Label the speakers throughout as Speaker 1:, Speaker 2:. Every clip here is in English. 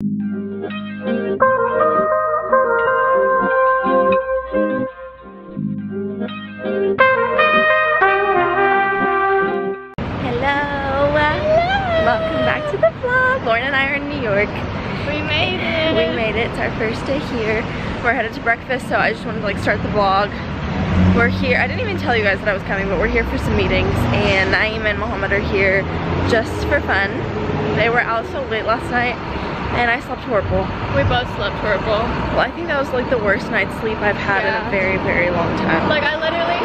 Speaker 1: Hello. Welcome back to the vlog. Lauren and I are in New York.
Speaker 2: We made it.
Speaker 1: We made it. It's our first day here. We're headed to breakfast, so I just wanted to like start the vlog. We're here. I didn't even tell you guys that I was coming, but we're here for some meetings, and Naeem and Mohammed are here just for fun. They were out so late last night, and I slept horrible.
Speaker 2: We both slept horrible.
Speaker 1: Well, I think that was like the worst night's sleep I've had in a very, very long time.
Speaker 2: Like I literally.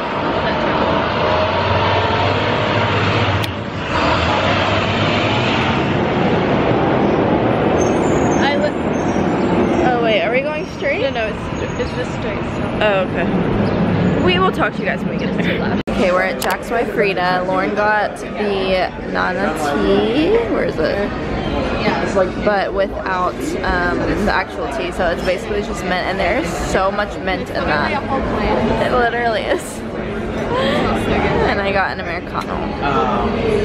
Speaker 2: I li-
Speaker 1: oh wait, are we going straight?
Speaker 2: no, no, it's it's just straight.
Speaker 1: Oh, okay. We will talk to you guys when we get there. Okay, we're at Jack's Wife Freda. Lauren got the Nana tea. Where is it?
Speaker 2: Yeah.
Speaker 1: But without um, the actual tea, so it's basically just mint, and there's so much mint in that. It literally is. And I got an Americano.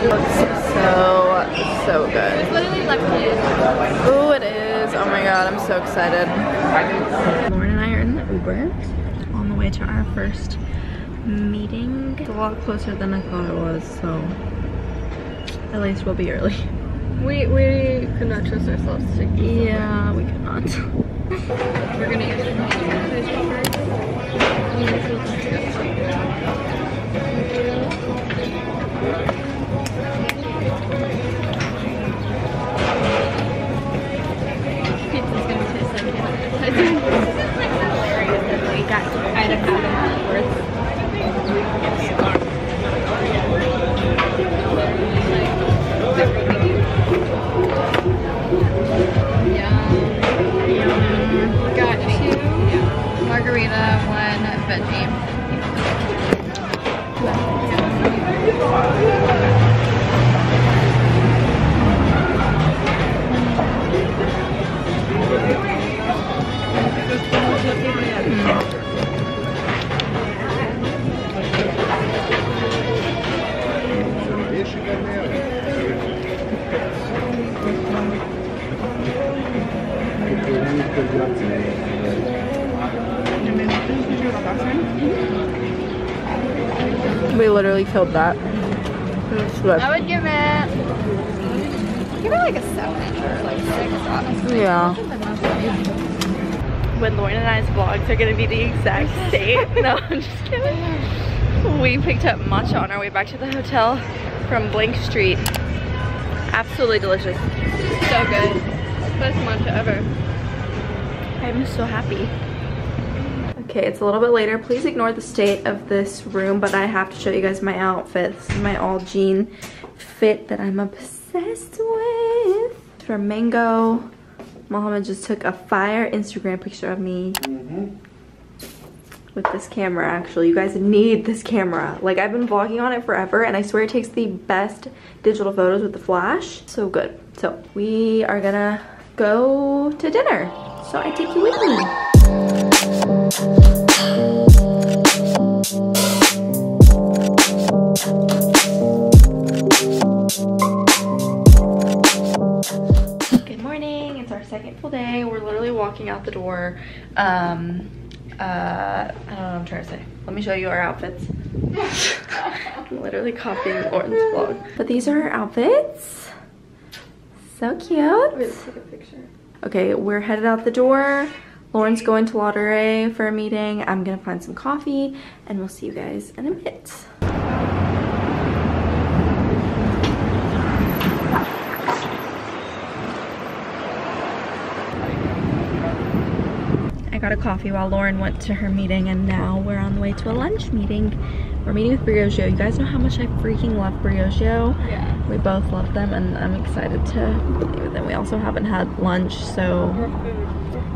Speaker 1: Looks so, so good. Oh, it is. Oh my god, I'm so excited. Lauren and I are in the Uber on the way to our first meeting. It's a lot closer than I thought it was, so at least we'll be early.
Speaker 2: we we could not trust ourselves to.
Speaker 1: Yeah, we cannot.
Speaker 2: We're gonna use
Speaker 1: We literally killed that.
Speaker 2: I would give it give it like a seven or like six honestly.
Speaker 1: Yeah. When Lauren and I's vlogs are gonna be the exact same. no, I'm just kidding. We picked up matcha on our way back to the hotel from Blank Street. Absolutely delicious.
Speaker 2: So good. Best matcha ever.
Speaker 1: I'm so happy. Okay, it's a little bit later. Please ignore the state of this room, but I have to show you guys my outfit. This is my all jean fit that I'm obsessed with. From Mango. Mohammed just took a fire Instagram picture of me mm-hmm. with this camera actually. You guys need this camera. Like I've been vlogging on it forever and I swear it takes the best digital photos with the flash. So good. So we are gonna go to dinner. So I take you with me. Good morning. It's our second full day. We're literally walking out the door. Um, uh, I don't know what I'm trying to say. Let me show you our outfits. I'm literally copying Lauren's vlog. But these are our outfits. So cute.
Speaker 2: take a picture.
Speaker 1: Okay, we're headed out the door. Lauren's going to Lauderay for a meeting. I'm gonna find some coffee and we'll see you guys in a bit. I got a coffee while Lauren went to her meeting and now we're on the way to a lunch meeting. We're meeting with Briogeo. You guys know how much I freaking love Briogeo.
Speaker 2: Yeah.
Speaker 1: We both love them and I'm excited to meet with them. We also haven't had lunch, so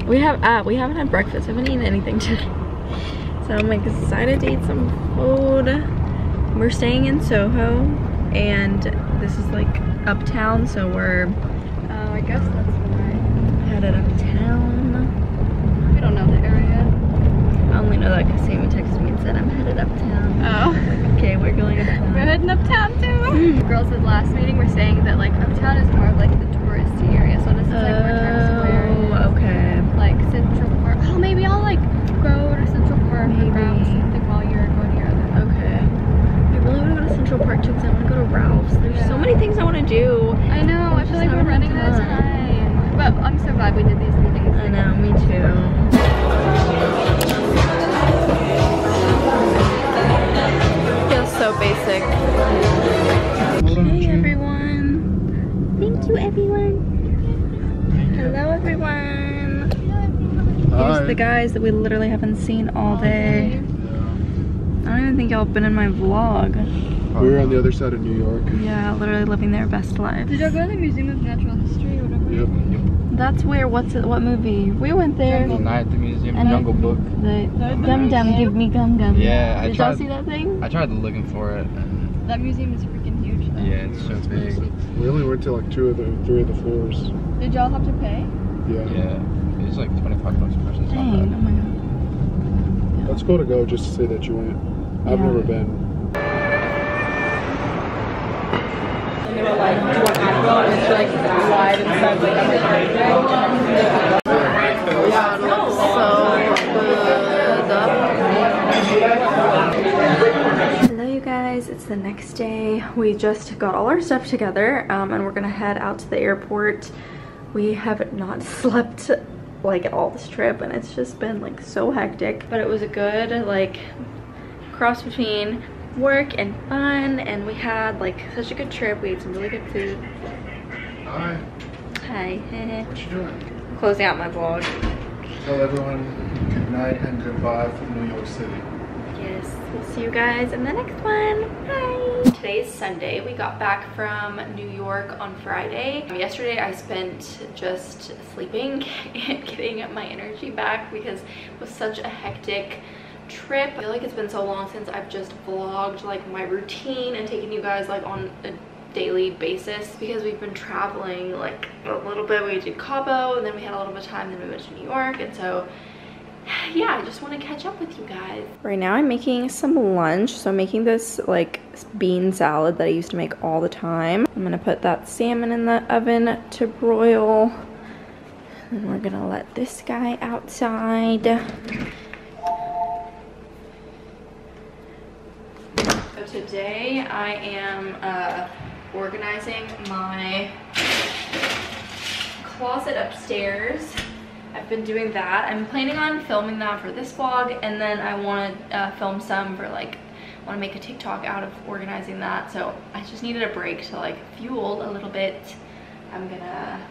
Speaker 1: we have uh, we haven't had breakfast. I haven't eaten anything today. So I'm excited to eat some food. We're staying in Soho and this is like uptown, so we're
Speaker 2: Oh, I guess that's why.
Speaker 1: headed uptown.
Speaker 2: We don't know the area.
Speaker 1: I only know that because Sammy texted me and said I'm headed uptown.
Speaker 2: Oh.
Speaker 1: Okay, we're going uptown.
Speaker 2: We're heading uptown too. the girls at last meeting were saying that like uptown is more of like the touristy area, so this is like more Times
Speaker 1: guys that we literally haven't seen all day. I don't even think y'all have been in my vlog.
Speaker 3: We're on the other side of New York.
Speaker 1: Yeah, literally living their best lives.
Speaker 2: Did y'all go to the Museum of Natural History or whatever?
Speaker 3: Yep.
Speaker 1: That's where, what's it, what movie? We went there.
Speaker 4: Jungle Night at the museum,
Speaker 1: And-
Speaker 4: Jungle Book.
Speaker 1: The Gum Gum Give Me Gum Gum.
Speaker 4: Yeah, I
Speaker 1: Did y'all see that thing?
Speaker 4: I tried looking for it, and
Speaker 2: That museum is freaking huge. Though.
Speaker 4: yeah, it's so big.
Speaker 3: We only went to like two of the three of the floors.
Speaker 2: Did y'all have to pay?
Speaker 3: Yeah.
Speaker 4: Yeah, it's like 25 bucks a person. It's
Speaker 1: Dang, oh my god.
Speaker 3: That's cool to go just to say that you went. I've
Speaker 1: Yeah.
Speaker 3: never been.
Speaker 5: And they were like, do you want Advil? And it's like wide and
Speaker 1: Hello you guys, it's the next day. We just got all our stuff together um, and we're gonna head out to the airport. We have not slept like at all this trip and it's just been like so hectic. But it was a good like cross between work and fun and we had like such a good trip. We ate some really good food.
Speaker 3: Hi.
Speaker 1: Hi.
Speaker 3: What you doing?
Speaker 1: Closing out my vlog.
Speaker 3: Tell everyone good night and goodbye from New York City.
Speaker 1: Yes, we'll see you guys in the next one. Bye. Today's Sunday. We got back from New York on Friday. Yesterday I spent just sleeping and getting my energy back because it was such a hectic trip. I feel like it's been so long since I've just vlogged like my routine and taken you guys like on a daily basis because we've been traveling like a little bit. We did Cabo and then we had a little bit of time then we went to New York and so yeah, I just want to catch up with you guys. Right now I'm making some lunch. So I'm making this like bean salad that I used to make all the time. I'm gonna put that salmon in the oven to broil. And we're gonna let this guy outside. So today I am uh, organizing my closet upstairs. I've been doing that. I'm planning on filming that for this vlog and then I want to uh, film some for like, want to make a TikTok out of organizing that. So I just needed a break to like fuel a little bit. I'm gonna,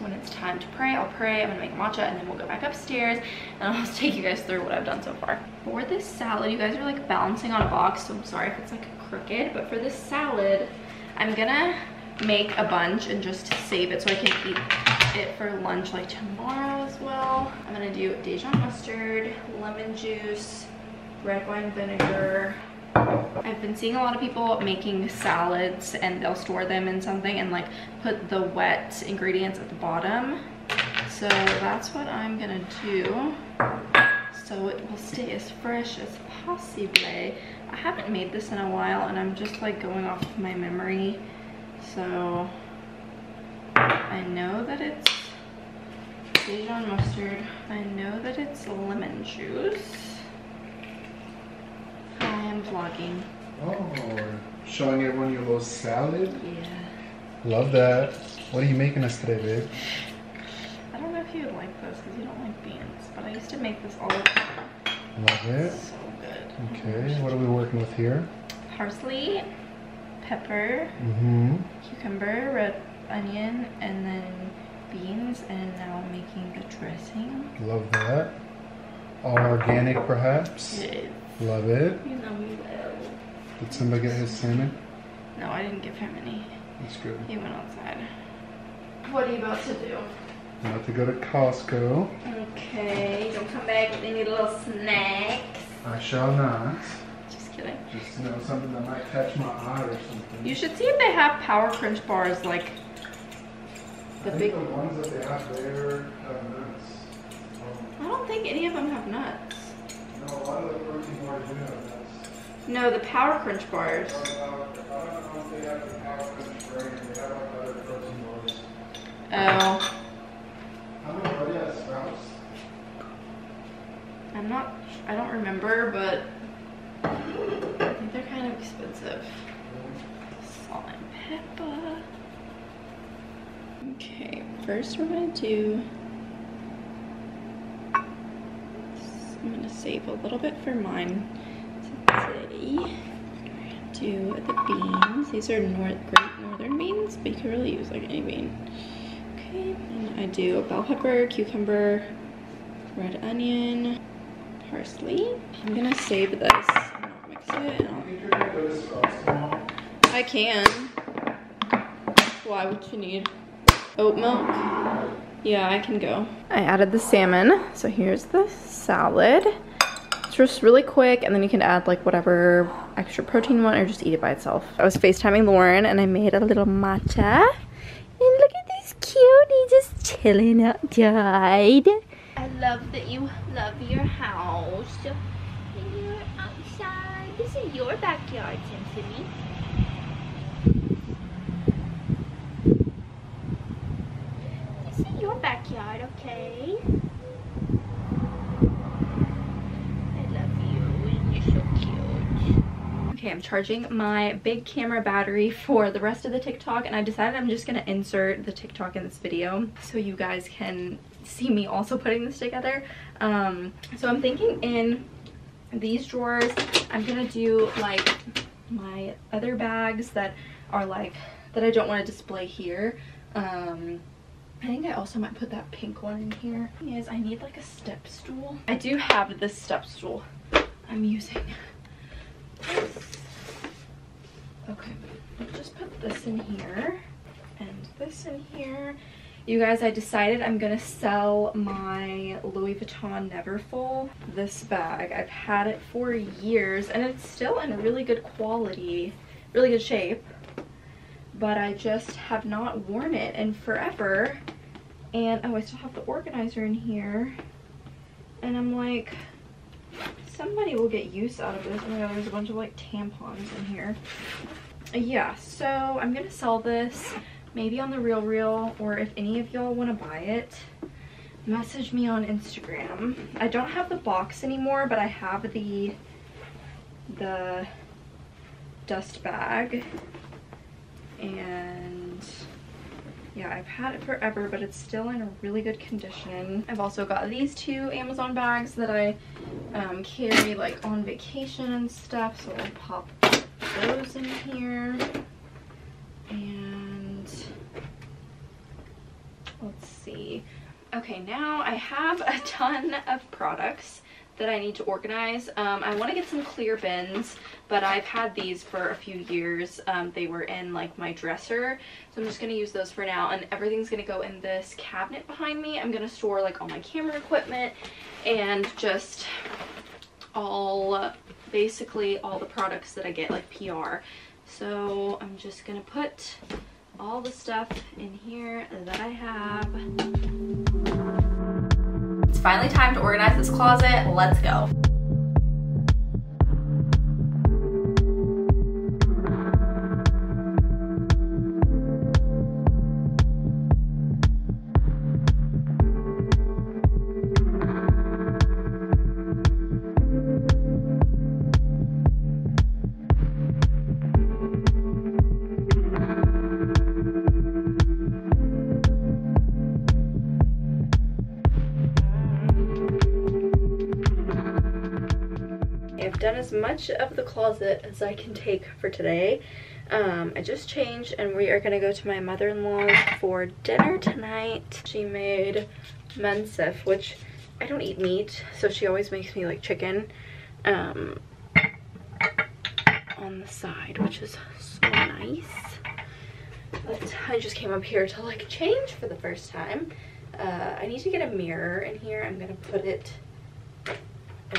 Speaker 1: when it's time to pray, I'll pray. I'm gonna make matcha and then we'll go back upstairs and I'll take you guys through what I've done so far. For this salad, you guys are like balancing on a box, so I'm sorry if it's like crooked, but for this salad, I'm gonna make a bunch and just save it so I can eat it for lunch like tomorrow as well. I'm gonna do Dijon mustard, lemon juice, red wine vinegar. I've been seeing a lot of people making salads and they'll store them in something and like put the wet ingredients at the bottom. So that's what I'm gonna do. So it will stay as fresh as possible. I haven't made this in a while and I'm just like going off of my memory. So I know that it's Dijon mustard. I know that it's lemon juice. I am vlogging.
Speaker 3: Oh, showing everyone your little salad.
Speaker 1: Yeah.
Speaker 3: Love that. What are you making us today, babe?
Speaker 1: I don't know if you would like this because you don't like beans, but I used to make this all the time.
Speaker 3: Love it.
Speaker 1: So good.
Speaker 3: Okay, what are we working with here?
Speaker 1: Parsley, pepper,
Speaker 3: Mm-hmm.
Speaker 1: cucumber, red onion, and then beans, and now I'm making the dressing.
Speaker 3: Love that. All organic, perhaps.
Speaker 1: It,
Speaker 3: Love it.
Speaker 1: you know me well.
Speaker 3: Did Simba get his salmon?
Speaker 1: No, I didn't give him any.
Speaker 3: That's good.
Speaker 1: He went outside. What are you about to do?
Speaker 3: i About to go to Costco.
Speaker 1: Okay, don't come back with any little snacks.
Speaker 3: I shall not.
Speaker 1: Just kidding.
Speaker 3: Just you know something that might catch my eye or something.
Speaker 1: You should see if they have Power Crunch bars like the big.
Speaker 3: the ones that they have there have nuts.
Speaker 1: I don't think any of them have nuts.
Speaker 3: No, a lot of the protein bars do have nuts.
Speaker 1: No, the Power Crunch bars.
Speaker 3: Uh, I don't know if they have the Power Crunch brand. They have like other protein bars.
Speaker 1: Oh,
Speaker 3: How many are they at Sprouts?
Speaker 1: I'm not. I don't remember, but expensive. Salt and pepper. Okay, first we're gonna do, I'm gonna save a little bit for mine today. Do the beans. These are north, great northern beans, but you can really use like any bean. Okay, and I do a bell pepper, cucumber, red onion, parsley. I'm gonna save this I can. Why would you need oat milk? Yeah, I can go. I added the salmon, so here's the salad. It's just really quick, and then you can add like whatever extra protein you want or just eat it by itself. I was FaceTiming Lauren, and I made a little matcha. And look at this cutie just chilling outside. I love that you love your house. And you're outside. This is your backyard, Simba. This is your backyard, okay? I love you. You're so cute. Okay, I'm charging my big camera battery for the rest of the TikTok and I decided I'm just gonna insert the TikTok in this video so you guys can see me also putting this together. Um, so I'm thinking in these drawers, I'm gonna do like my other bags that are like, that I don't wanna display here. Um, I think I also might put that pink one in here. Thing is, I need like a step stool. I do have this step stool I'm using. Okay, I'll just put this in here and this in here. You guys, I decided I'm gonna sell my Louis Vuitton Neverfull. This bag, I've had it for years and it's still in really good quality, really good shape. But I just have not worn it in forever. And, oh, I still have the organizer in here. And I'm like, somebody will get use out of this. Oh my god, there's a bunch of like tampons in here. Yeah, so I'm gonna sell this maybe on the Real Real or if any of y'all want to buy it, message me on Instagram. I don't have the box anymore, but I have the the dust bag and yeah i've had it forever but it's still in a really good condition. I've also got these two amazon bags that i um, carry like on vacation and stuff so i'll pop those in here. And let's see. Okay now i have a ton of products that I need to organize. Um, I want to get some clear bins, but I've had these for a few years. Um, they were in like my dresser, so I'm just going to use those for now. And everything's going to go in this cabinet behind me. I'm going to store like all my camera equipment and just all, basically all the products that I get, like PR. So I'm just going to put all the stuff in here that I have. It's finally time to organize this closet. Let's go. Much of the closet as I can take for today. Um, I just changed and we are gonna go to my mother-in-law's for dinner tonight. She made mansaf, which I don't eat meat, so she always makes me like chicken um, on the side, which is so nice. But I just came up here to like change for the first time. Uh, I need to get a mirror in here. I'm gonna put it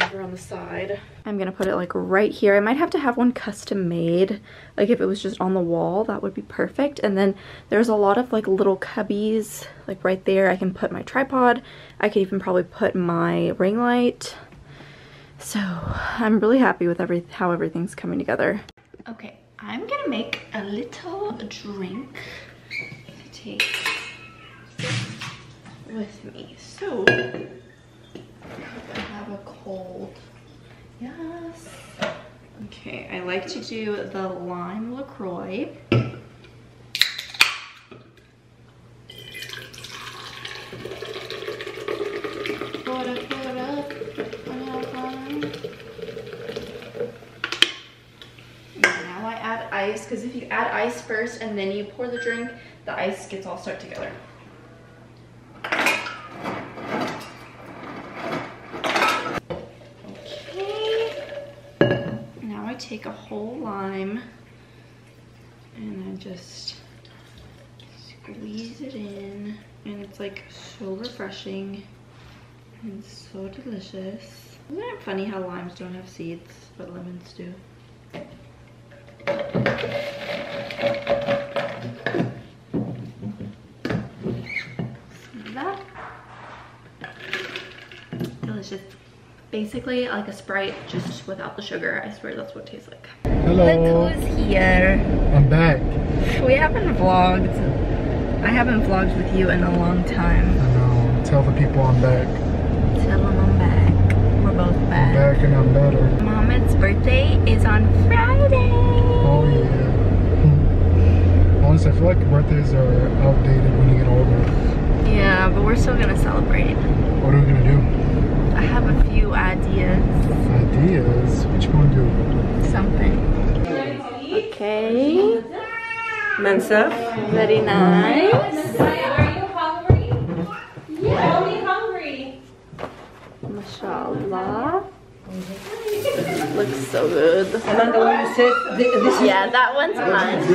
Speaker 1: over on the side. I'm gonna put it like right here. I might have to have one custom made. Like if it was just on the wall, that would be perfect. And then there's a lot of like little cubbies like right there. I can put my tripod. I could even probably put my ring light. So I'm really happy with every how everything's coming together. Okay, I'm gonna make a little drink to take with me. So I have a cold. Yes. Okay, I like to do the lime LaCroix. because if you add ice first and then you pour the drink, the ice gets all stuck together. Take a whole lime and I just squeeze it in and it's like so refreshing and so delicious. Isn't it funny how limes don't have seeds, but lemons do? Smell that? Delicious. Basically like a Sprite, just without the sugar. I swear that's what it tastes like.
Speaker 3: Hello.
Speaker 1: Look who's here.
Speaker 3: I'm back.
Speaker 1: We haven't vlogged. I haven't vlogged with you in a long time.
Speaker 3: I know. Tell the people I'm back.
Speaker 1: Tell them I'm back. We're both back.
Speaker 3: I'm
Speaker 1: back.
Speaker 3: back and I'm better.
Speaker 1: Mohammed's birthday is on Friday.
Speaker 3: Oh yeah. Honestly, I feel like birthdays are outdated when you get older.
Speaker 1: Yeah, but we're still gonna celebrate.
Speaker 3: What are we gonna do?
Speaker 1: I have a few ideas.
Speaker 3: Ideas? What you gonna do?
Speaker 1: Something. Okay.
Speaker 5: Mansaf.
Speaker 1: Very nice.
Speaker 6: Are you hungry? Yeah. Are we hungry?
Speaker 1: Mashallah. Looks so good.
Speaker 5: Amanda, when you said thi- this is
Speaker 1: Yeah, that one's mine.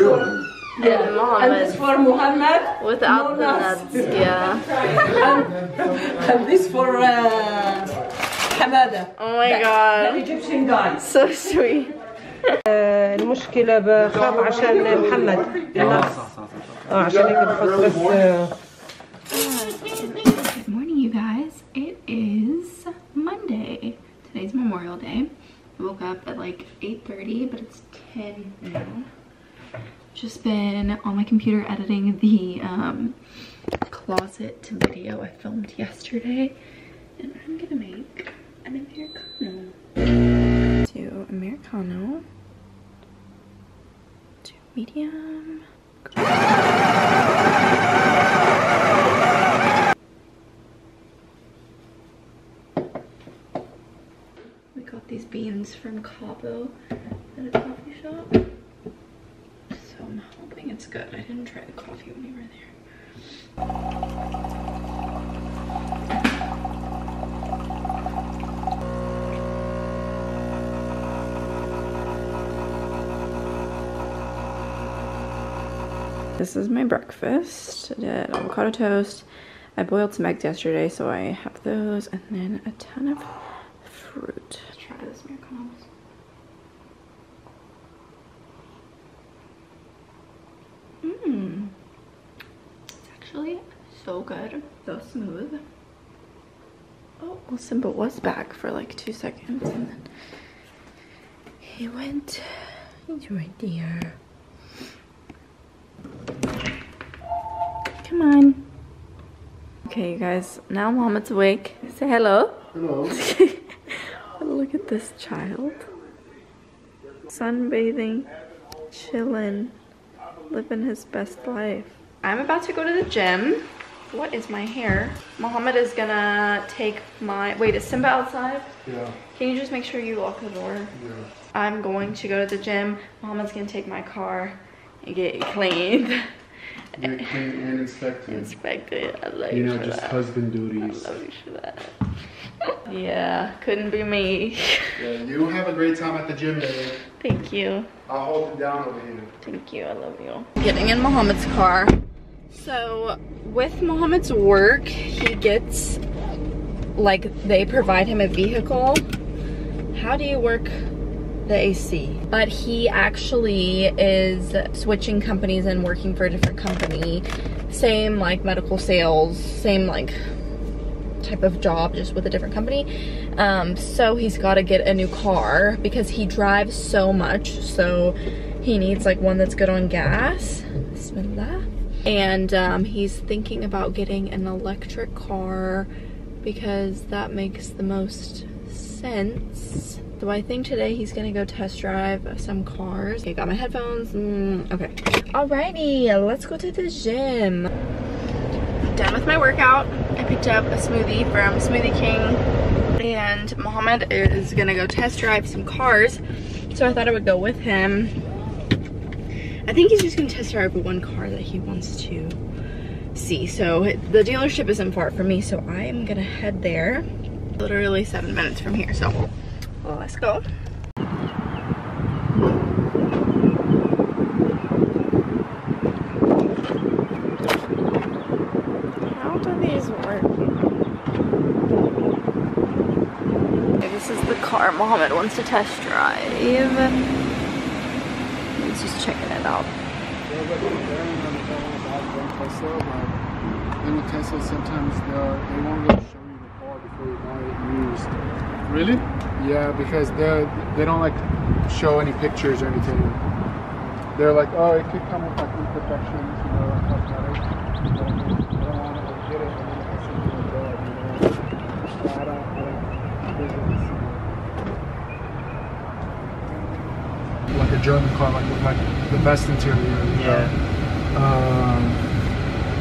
Speaker 1: And
Speaker 5: and this
Speaker 1: Mohammed
Speaker 5: for Muhammad
Speaker 1: without
Speaker 5: no
Speaker 1: the
Speaker 5: nuts.
Speaker 1: nuts. Yeah.
Speaker 5: and this for uh, Hamada.
Speaker 1: Oh my
Speaker 5: The
Speaker 1: god.
Speaker 5: Egyptian guy.
Speaker 1: So sweet.
Speaker 5: آه، المشكلة بخاف عشان محمد أنا اه عشان هيك بحط بس آه،
Speaker 1: Good morning, you guys. It is Monday. Today's Memorial Day. I woke up at like 8.30, but it's 10 now. Just been on my computer editing the um, closet video I filmed yesterday. And I'm gonna make an Americano. To Americano. To medium. We got these beans from Cabo at a coffee shop. So I'm hoping it's good. I didn't try the coffee when we were there. This is my breakfast. I did avocado toast. I boiled some eggs yesterday, so I have those, and then a ton of fruit. Let's try this. Mmm. It's actually so good. So smooth. Oh, well, Simba was back for like two seconds, and then he went. He's right there. You guys, now Mohammed's awake. Say hello.
Speaker 3: Hello.
Speaker 1: Look at this child. Sunbathing, chilling, living his best life. I'm about to go to the gym. What is my hair? Mohammed is gonna take my, wait, is Simba outside?
Speaker 3: Yeah.
Speaker 1: Can you just make sure you lock the door?
Speaker 3: Yeah.
Speaker 1: I'm going to go to the gym. Mohammed's gonna take my car and get it cleaned.
Speaker 3: Get clean and inspected.
Speaker 1: Inspect it. I love
Speaker 3: You
Speaker 1: you
Speaker 3: know, just
Speaker 1: that.
Speaker 3: husband
Speaker 1: I
Speaker 3: duties.
Speaker 1: love you for that. Yeah, couldn't be me.
Speaker 3: Yeah, you have a great time at the gym, babe.
Speaker 1: Thank you.
Speaker 3: I'll hold it down over here.
Speaker 1: Thank you. I love you. Getting in Mohammed's car. So, with Mohammed's work, he gets like they provide him a vehicle. How do you work the AC? But he actually is switching companies and working for a different company. Same like medical sales, same like type of job just with a different company. Um, so he's got to get a new car because he drives so much. So he needs like one that's good on gas. And um, he's thinking about getting an electric car because that makes the most sense. So I think today he's gonna go test drive some cars. Okay, got my headphones. Mm, okay. Alrighty, let's go to the gym done with my workout. I picked up a smoothie from Smoothie King and Mohammed is gonna go test drive some cars. So I thought I would go with him I think he's just gonna test drive one car that he wants to see. So the dealership isn't far from me, so I am gonna head there. Literally seven minutes from here, so well, let's go. How do these work? Okay, this is the car Mohammed wants to test drive. He's just checking it out.
Speaker 3: Then with Tesla, sometimes they're- they won't really show you the car before you buy it used.
Speaker 4: Really?
Speaker 3: Yeah, because they they don't like show any pictures or anything. They're like, oh, it could come with like imperfections, you know, like cosmetic. I don't want to like, get it and then it's something like that, you know. So I don't, I don't visually see it. Like a German car, like with like the best interior. you know. Um,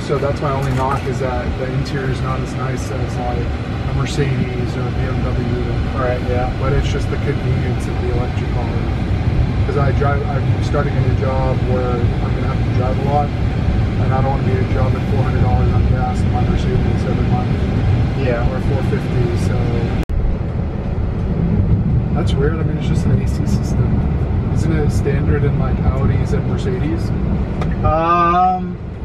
Speaker 3: so that's my only knock is that the interior is not as nice as like a Mercedes or a BMW.
Speaker 4: Right, yeah.
Speaker 3: But it's just the convenience of the electric car. Because I drive, I'm starting a new job where I'm gonna have to drive a lot, and I don't want to be a job at four hundred dollars on gas in my Mercedes every month.
Speaker 4: Yeah.
Speaker 3: Or four fifty. So that's weird. I mean, it's just an AC system. Isn't it standard in like Audis and Mercedes?
Speaker 7: Um,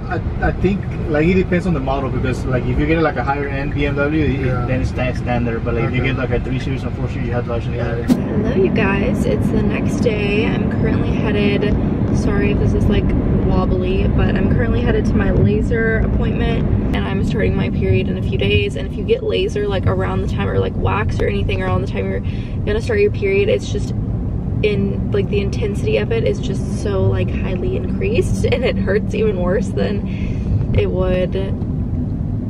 Speaker 7: I, I think like it depends on the model because like if you get like a higher end BMW, it- then it's sta- standard. But like if you get like a three series and four series, you have to actually add it.
Speaker 1: Hello you guys, it's the next day. I'm currently headed, sorry if this is like wobbly, but I'm currently headed to my laser appointment and I'm starting my period in a few days. And if you get laser like around the time or like wax or anything around the time you're gonna start your period, it's just in like the intensity of it is just so like highly increased and it hurts even worse than it would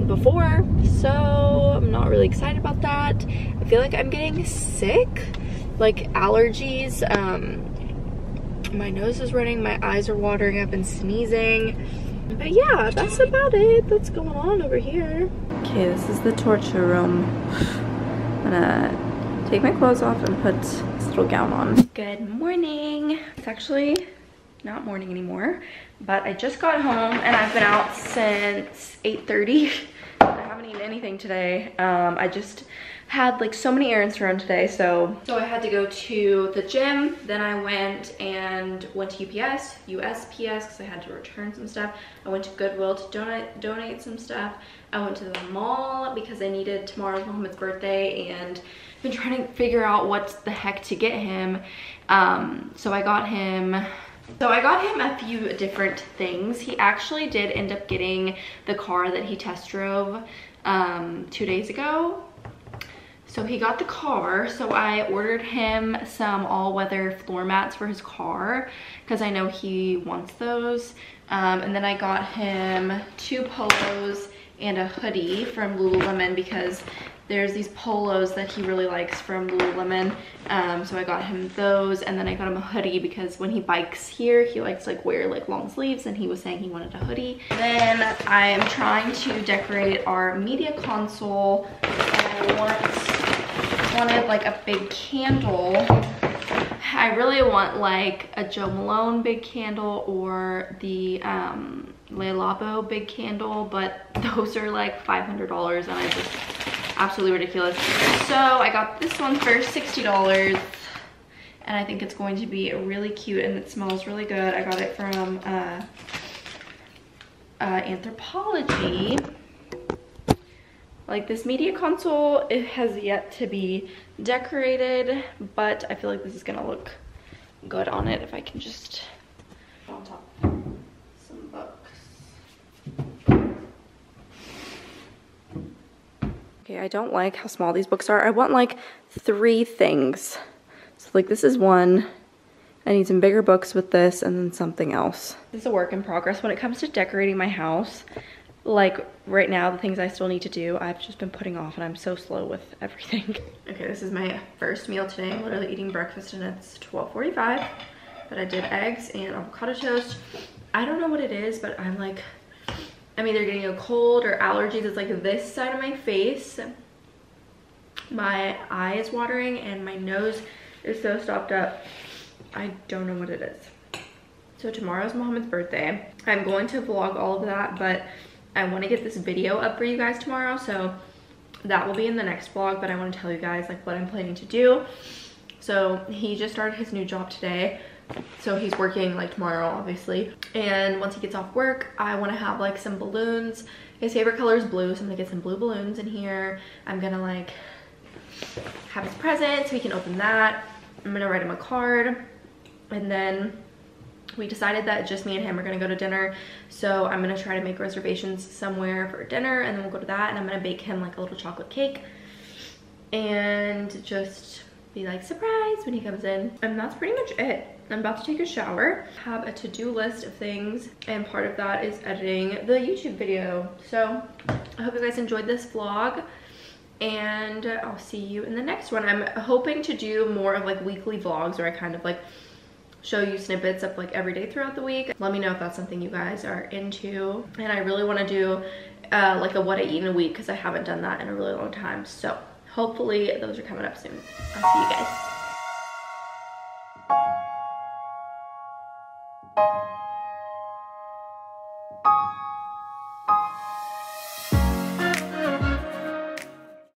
Speaker 1: before. So i'm not really excited about that. I feel like i'm getting sick like allergies um my nose is running my eyes are watering i've been sneezing. But yeah that's about it that's going on over here. Okay this is the torture room. I'm gonna take my clothes off and put this little gown on. Good morning. It's actually not morning anymore but i just got home and i've been out since 8:30. i haven't eaten anything today. Um, i just had like so many errands to run today so so i had to go to the gym then i went and went to ups usps because i had to return some stuff. I went to goodwill to donate donate some stuff. I went to the mall because i needed tomorrow's mohammed's birthday and been trying to figure out what the heck to get him um, so i got him so I got him a few different things. He actually did end up getting the car that he test drove um, two days ago. So he got the car. So I ordered him some all-weather floor mats for his car because I know he wants those. Um, and then I got him two polos and a hoodie from Lululemon because there's these polos that he really likes from Lululemon. Um, so I got him those and then I got him a hoodie because when he bikes here, he likes like wear like long sleeves and he was saying he wanted a hoodie. Then I am trying to decorate our media console. I want, wanted like a big candle. I really want like a Jo Malone big candle or the um, Le Labo big candle, but those are like $500 and I just absolutely ridiculous. So I got this one for $60 and I think it's going to be really cute and it smells really good. I got it from uh, uh, Anthropologie. Like this media console, it has yet to be decorated, but I feel like this is gonna look good on it if I can just on top some books. Okay, I don't like how small these books are. I want like three things. So like this is one. I need some bigger books with this and then something else. This is a work in progress when it comes to decorating my house. Like right now, the things I still need to do, I've just been putting off and I'm so slow with everything. Okay, this is my first meal today. I'm literally eating breakfast and it's 12.45. But I did eggs and avocado toast. I don't know what it is, but I'm like, I'm either getting a cold or allergies. It's like this side of my face. My eye is watering and my nose is so stopped up. I don't know what it is. So tomorrow's Mohammed's birthday. I'm going to vlog all of that, but I want to get this video up for you guys tomorrow. So that will be in the next vlog, but I want to tell you guys like what I'm planning to do. So he just started his new job today. So he's working like tomorrow, obviously. And once he gets off work, I want to have like some balloons. His favorite color is blue, so I'm gonna get some blue balloons in here. I'm gonna like have his present so he can open that. I'm gonna write him a card. And then we decided that just me and him are gonna go to dinner. So I'm gonna try to make reservations somewhere for dinner and then we'll go to that and I'm gonna bake him like a little chocolate cake and just be like surprise when he comes in. And that's pretty much it. I'm about to take a shower, I have a to-do list of things, and part of that is editing the YouTube video. So I hope you guys enjoyed this vlog and I'll see you in the next one. I'm hoping to do more of like weekly vlogs where I kind of like show you snippets of like every day throughout the week. Let me know if that's something you guys are into. And I really want to do uh, like a what I eat in a week because I haven't done that in a really long time. So hopefully those are coming up soon. I'll see you guys. you